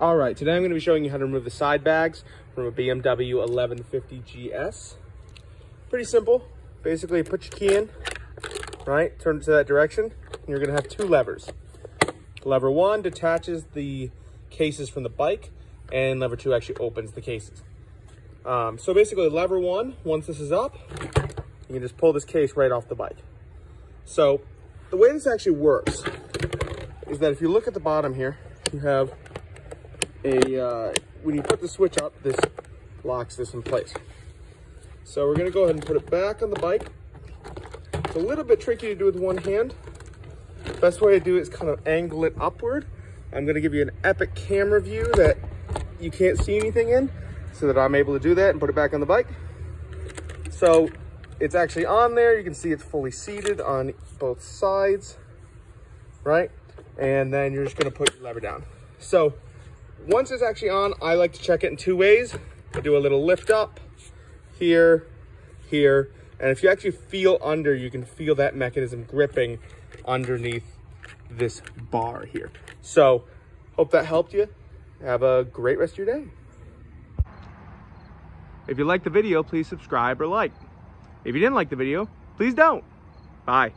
All right, today I'm going to be showing you how to remove the side bags from a BMW 1150 GS. Pretty simple. Basically, put your key in, right? Turn it to that direction. And you're going to have two levers. Lever one detaches the cases from the bike, and lever two actually opens the cases. Um, so basically, lever one, once this is up, you can just pull this case right off the bike. So the way this actually works is that if you look at the bottom here, you have a, uh, when you put the switch up, this locks this in place. So we're gonna go ahead and put it back on the bike. It's a little bit tricky to do with one hand. Best way to do it is kind of angle it upward. I'm gonna give you an epic camera view that you can't see anything in so that I'm able to do that and put it back on the bike. So it's actually on there. You can see it's fully seated on both sides, right? And then you're just gonna put your lever down. So once it's actually on, I like to check it in two ways. I do a little lift up here, here. And if you actually feel under, you can feel that mechanism gripping underneath this bar here. So hope that helped you. Have a great rest of your day. If you liked the video, please subscribe or like. If you didn't like the video, please don't. Bye.